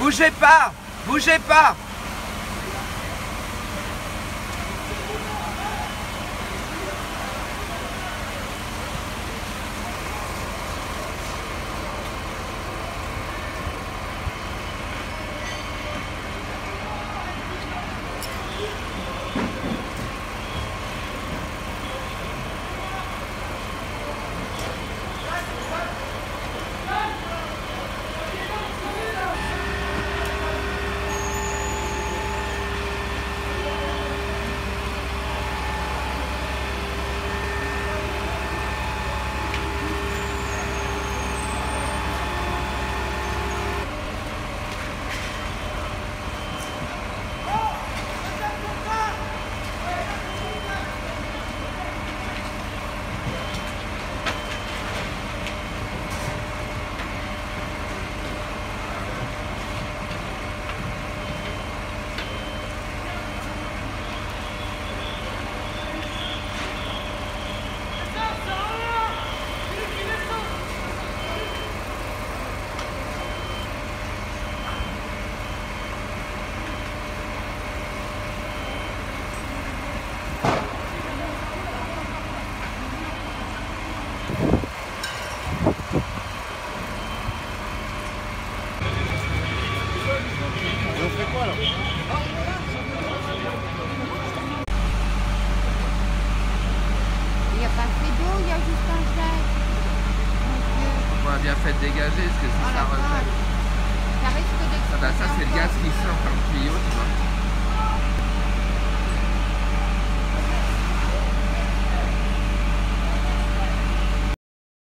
Bougez pas Bougez pas Il n'y a pas fait d'eau, il y a juste un jet. Dieu. On va bien fait dégager, parce que si Oh ça risque d'exploser Ah bah ça c'est le gaz qui sort par le tuyau, tu vois.